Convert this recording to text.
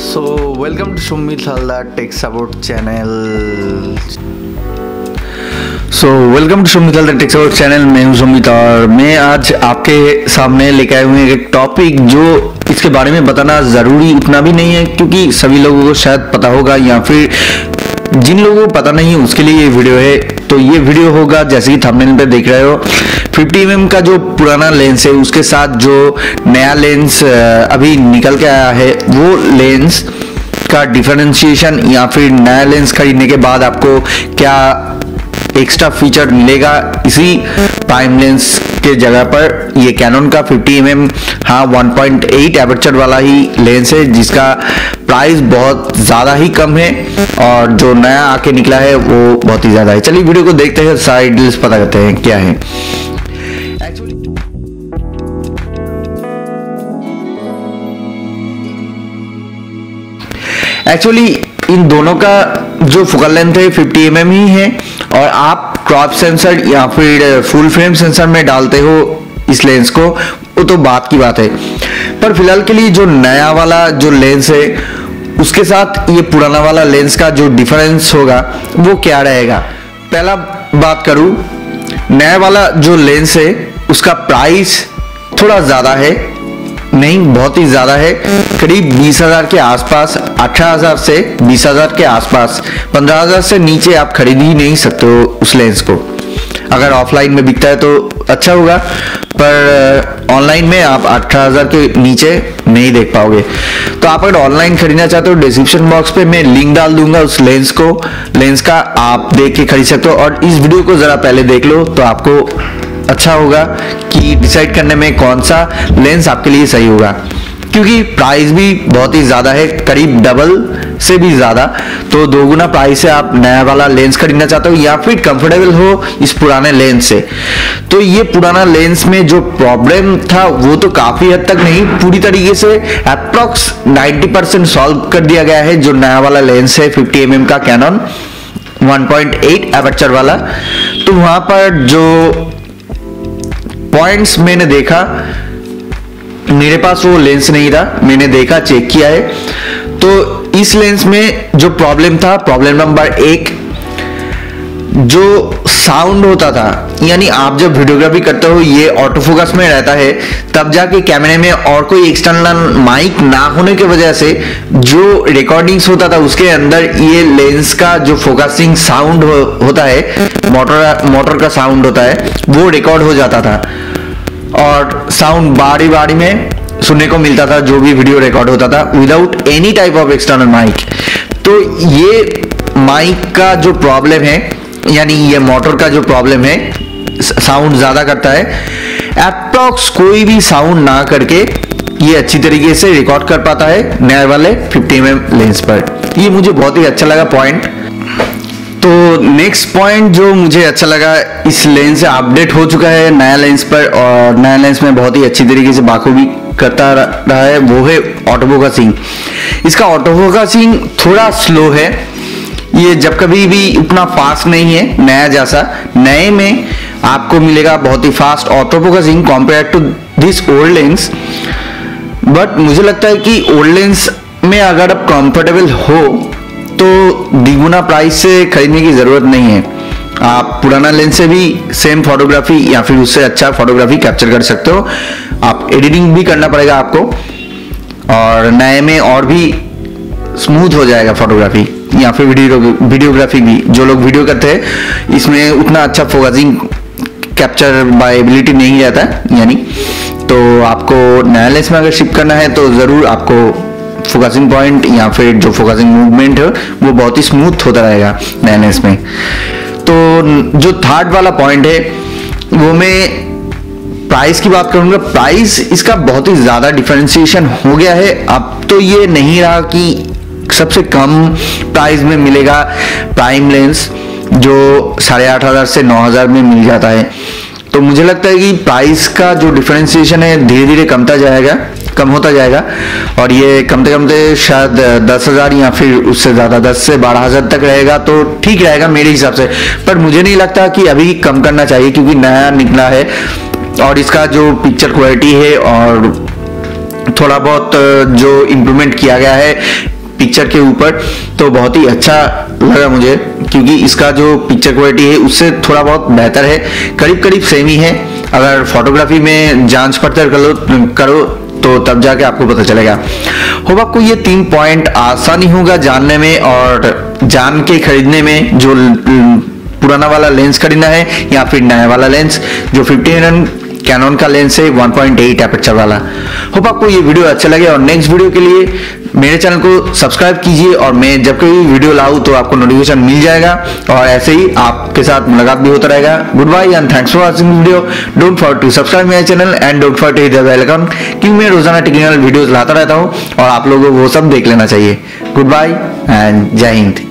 So, welcome to Sumit Halda Tech Support channel. So welcome to Sumit Halda tech support channel मैं हूँ सुमित और मैं आज आपके सामने लेके आए हुए एक टॉपिक जो इसके बारे में बताना ज़रूरी उतना भी नहीं है क्योंकि सभी लोगों को शायद पता होगा या फिर जिन लोगों को पता नहीं है उसके लिए ये वीडियो है तो ये वीडियो होगा, जैसे कि थंबनेल पे देख रहे हो। 50 mm का जो पुराना लेंस है, उसके साथ जो नया लेंस अभी निकल के आया है, वो लेंस का डिफरेंशिएशन या फिर नया लेंस खरीदने के बाद आपको क्या एक्स्ट्रा फीचर मिलेगा, इसी प्राइम लेंस के जगह पर ये कैनन का 50 एम mm हाँ 1.8 एपर्चर वाला ही लेंस है, जिसका प्राइस बहुत ज़्यादा ही कम है और जो नया आके निकला है, वो बहुत ही ज़्यादा है। चलिए वीडियो को देखते हैं साइड डिटेल्स पता करते हैं क्या है। एक्चुअली एक्चुअली इन दोनों का जो फोकल लेंथ है 50 एम mm ही है और आप क्रॉप सेंसर या फिर फुल फ्रेम सेंसर में डालते हो इस लेंस को, वो तो बात की बात है। पर फ़िलहाल के लिए जो नया वाला जो लेंस है, उसके साथ ये पुराना वाला लेंस का जो डिफरेंस होगा, वो क्या रहेगा? पहला बात करूँ, नया वाला जो लेंस है, उसका प्राइस थोड़ा ज़्यादा है। नहीं, बहुत ही ज़्यादा है। करीब बीस हज़ार के आसपास, अठारह हज़ार से बीस हज़ार के आसपास, पंद्रह हज़ार से नीचे आप खरीद ही नहीं सकते हो उस लेंस को। अगर ऑफलाइन में बिकता है तो अच्छा होगा, पर ऑनलाइन में आप अठारह हज़ार के नीचे नहीं देख पाओगे। तो आप अगर ऑनलाइन खरीदना चाहते हो डिस्क्रिप्शन बॉक्स पे मैं लिंक डाल दूँगा उस लेंस को। लेंस का आप देख के खरीद सकते हो और इस वीडियो को ज़रा पहले देख लो तो आपको अच्छा होगा कि डिसाइड करने में कौन सा लेंस आपके लिए सही होगा। क्योंकि प्राइस भी बहुत ही ज़्यादा है, करीब डबल से भी ज़्यादा। तो दोगुना प्राइस से आप नया वाला लेंस खरीदना चाहते हो या फिर कंफर्टेबल हो इस पुराने लेंस से। तो ये पुराना लेंस में जो प्रॉब्लम था, वो तो काफ़ी हद तक नहीं, पूरी तरीके से अप्रॉक्स 90 परसेंट सॉल्व कर दिया गया है जो नया वाला लेंस है 50 एम mm का कैनन 1.8 एपर्चर वाला। तो वहाँ पर जो पॉइंट्स मैंने देखा, मेरे पास वो लेंस नहीं था, मैंने देखा चेक किया है। तो इस लेंस में जो प्रॉब्लम था प्रॉब्लम नंबर एक जो साउंड होता था यानी आप जब वीडियोग्राफी करते हो ये ऑटो फोकस में रहता है तब जाके कैमरे में और कोई एक्सटर्नल माइक ना होने की वजह से जो रिकॉर्डिंग्स होता था उसके अंदर ये लेंस का जो फोकसिंग साउंड हो, होता है मोटर मोटर का साउंड होता है वो रिकॉर्ड हो जाता था। और साउंड बारी बारी में सुनने को मिलता था, जो भी वीडियो रिकॉर्ड होता था without any type of external mic तो ये माइक का जो प्रॉब्लम है, यानी ये मोटर का जो प्रॉब्लम है साउंड ज़्यादा करता है अप्रॉक्स कोई भी साउंड ना करके ये अच्छी तरीके से रिकॉर्ड कर पाता है नए वाले 50 एम लेंस पर। ये मुझे बहुत ही अच्छा लगा पॉइंट तो नेक्स्ट पॉइंट जो मुझे अच्छा लगा, इस लेंस से अपडेट हो चुका है नया लेंस पर और नया लेंस में बहुत ही अच्छी तरीके से बाखूबी करता रहा है, वो है ऑटो सिंह। इसका ऑटो फोकसिंग थोड़ा स्लो है। ये जब कभी भी उतना फास्ट नहीं है, नया जैसा। नए में आपको मिलेगा बहुत ही fast auto focusing compare to this old lens but मुझे लगता है कि ओल्ड लेंस में अगर आप कंफर्टेबल हो तो दिगुना प्राइस से खरीदने की ज़रूरत नहीं है। आप पुराना लेंस से भी सेम फोटोग्राफी या फिर उससे अच्छा फोटोग्राफी कैप्चर कर सकते हो। आप एडिटिंग भी करना पड़ेगा आपको और नए में और भी स्मूथ हो जाएगा फोटोग्राफी या फिर वीडियो वीडियोग्राफी भी। जो लोग वीडियो करते हैं, इसमें उतना अच्छा फोकसिंग कैप्चर बाय एबिलिटी नहीं रहता, यानी तो आपको नया लेंस में अगर शिफ्ट करना है तो ज़रूर आपको फोकसिंग पॉइंट या फिर जो फोकसिंग मूवमेंट है, वो बहुत ही स्मूथ होता रहेगा नया लेंस में। तो जो थर्ड वाला पॉइंट है, वो मैं प्राइस की बात करूँगा। प्राइस इसका बहुत ही ज़्यादा डिफरेंशिएशन हो गया है। अब तो ये नहीं रहा कि सबसे कम प्राइस में मिलेगा प्राइम लेंस जो साढ़े आठ हज़ार से नौ हज़ार में मिल जाता है। तो मुझे लगता है कि प्राइस का जो डिफरेंशिएशन है धीरे धीरे कमता जाएगा। कम होता जाएगा। और ये कमते कमते शायद दस हज़ार या फिर उससे ज़्यादा, दस से बारह हज़ार तक रहेगा तो ठीक रहेगा मेरे हिसाब से। पर मुझे नहीं लगता कि अभी कम करना चाहिए क्योंकि नया निकला है और इसका जो पिक्चर क्वालिटी है और थोड़ा बहुत जो इम्प्रूवमेंट किया गया है पिक्चर के ऊपर तो बहुत ही अच्छा लगा मुझे क्योंकि इसका जो पिक्चर क्वालिटी है उससे थोड़ा बहुत बेहतर है। करीब करीब सेम ही है। अगर फोटोग्राफी में जाँच पड़ताल करो करो तो तब जाके आपको पता चलेगा। हो आपको ये तीन पॉइंट आसानी होगा जानने में और जान के खरीदने में जो पुराना वाला लेंस खरीदना है या फिर नया वाला लेंस जो 15 कैनन का लेंस है 1.8 पॉइंट एपेक्चर वाला। होप आपको ये वीडियो अच्छा लगे और नेक्स्ट वीडियो के लिए मेरे चैनल को सब्सक्राइब कीजिए और मैं जब कोई वीडियो लाऊं तो आपको नोटिफिकेशन मिल जाएगा और ऐसे ही आपके साथ मुलाकात भी होता रहेगा। Good bye and thanks for watching video don't for to subscribe मेरे channel and don't for to hit the bell icon क्योंकि मैं रोज़ाना टेक्निकल वीडियोस लाता रहता हूँ और आप लोगों को वो सब देख लेना चाहिए। गुड बाय एंड जय हिंद